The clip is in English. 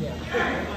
Yeah.